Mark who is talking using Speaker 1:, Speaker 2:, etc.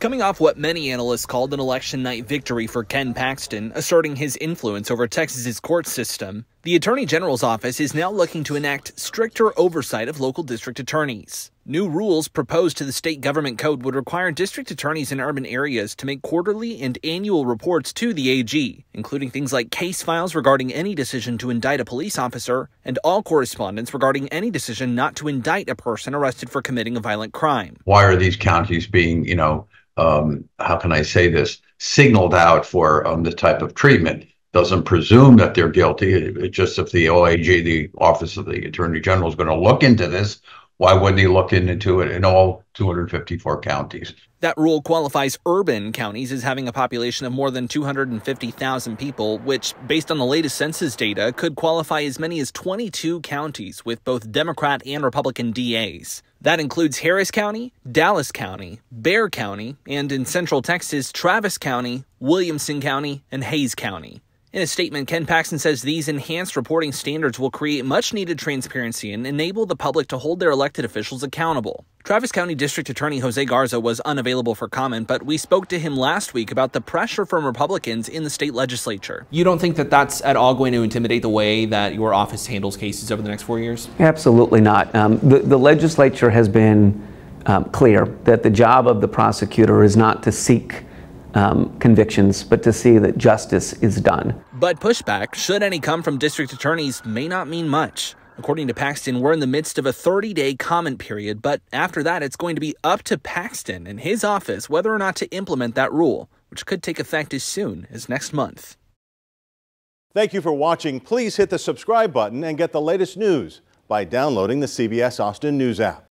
Speaker 1: Coming off what many analysts called an election night victory for Ken Paxton, asserting his influence over Texas's court system, the Attorney General's office is now looking to enact stricter oversight of local district attorneys. New rules proposed to the state government code would require district attorneys in urban areas to make quarterly and annual reports to the AG, including things like case files regarding any decision to indict a police officer and all correspondence regarding any decision not to indict a person arrested for committing a violent crime.
Speaker 2: Why are these counties being, you know, um, how can I say this, signaled out for um, this type of treatment. Doesn't presume that they're guilty. It, it just if the OAG, the Office of the Attorney General, is going to look into this, why wouldn't he look into it in all 254 counties?
Speaker 1: That rule qualifies urban counties as having a population of more than 250,000 people, which, based on the latest census data, could qualify as many as 22 counties with both Democrat and Republican DAs. That includes Harris County, Dallas County, Bexar County, and in central Texas, Travis County, Williamson County, and Hays County. In a statement, Ken Paxton says these enhanced reporting standards will create much needed transparency and enable the public to hold their elected officials accountable. Travis County District Attorney Jose Garza was unavailable for comment, but we spoke to him last week about the pressure from Republicans in the state legislature.
Speaker 3: You don't think that that's at all going to intimidate the way that your office handles cases over the next four years?
Speaker 4: Absolutely not. Um, the, the legislature has been um, clear that the job of the prosecutor is not to seek um, convictions, but to see that justice is done.
Speaker 1: But pushback, should any come from district attorneys, may not mean much. According to Paxton, we're in the midst of a 30 day comment period, but after that, it's going to be up to Paxton and his office whether or not to implement that rule, which could take effect as soon as next month.
Speaker 5: Thank you for watching. Please hit the subscribe button and get the latest news by downloading the CBS Austin News app.